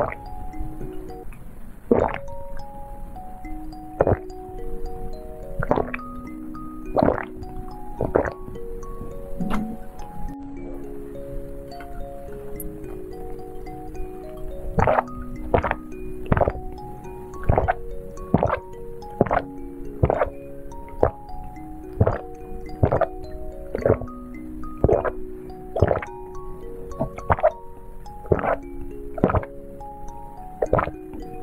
あ out.